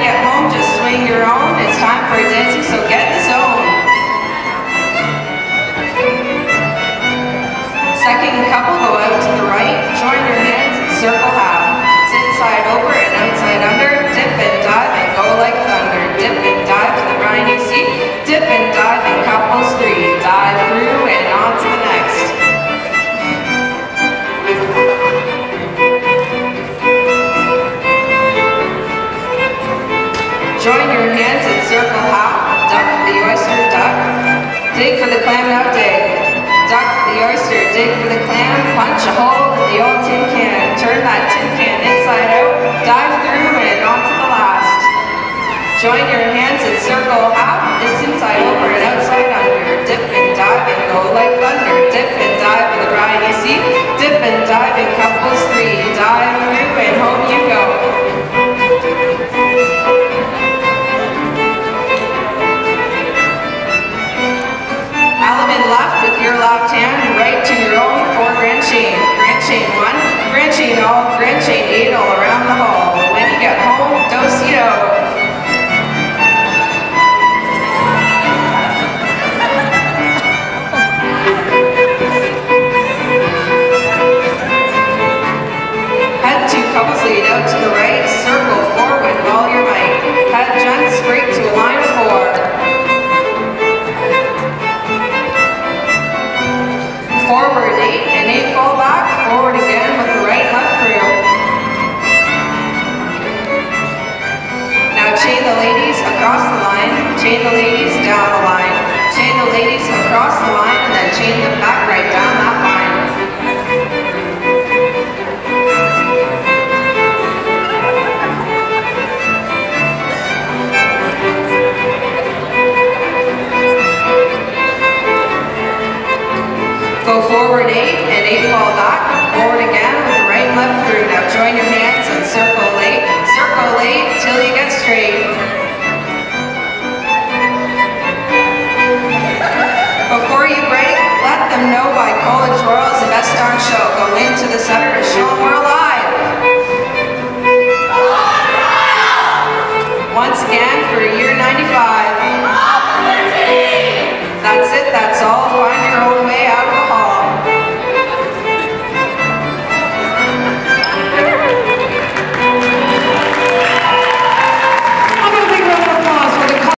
home, just swing your own. Join your hands and circle hop, duck the oyster, duck. Dig for the clam, now dig. Duck the oyster, dig for the clam, punch a hole in the old tin can. Turn that tin can inside out, dive through and on to the last. Join your hands and circle hop, it's inside over and outside under. Dip and dive and go like thunder. Dip and dive with a briny sea. Dip and dive in couples three. Dive left hand, right to your own, four grand chain, grand chain one, grand chain all, grand chain eight all around. Go forward eight and eight fall back, forward again with the right and left through. Now join your hands and circle eight, circle eight till you get straight. Before you break, let them know by College Royals the best darn show. Go into the center to show we're alive.